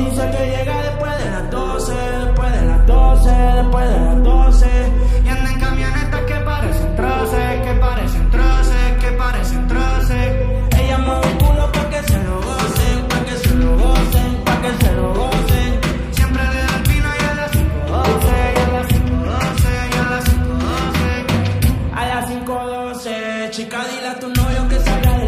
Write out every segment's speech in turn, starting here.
y dice que llega después de las 12, después de las 12, después de las 12. Y andan en camionetas que parecen troces, que parecen troces, que parecen troces. Ella mueve el culo pa' que se lo gocen, pa' que se lo gocen, pa' que se lo gocen. Siempre le da el pino y a las 512, y a las 512, y a las 512. A las 512, chica, dile a tu novio que salga de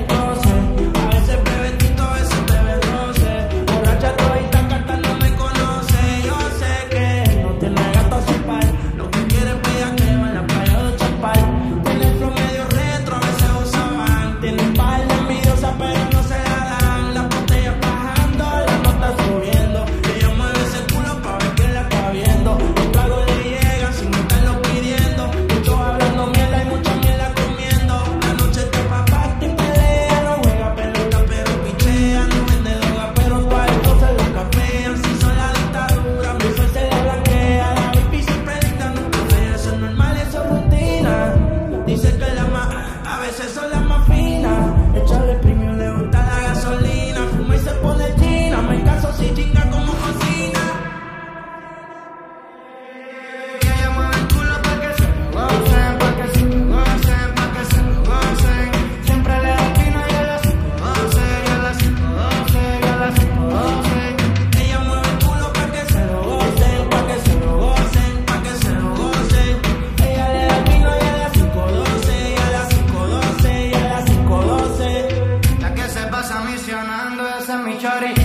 Brahmachari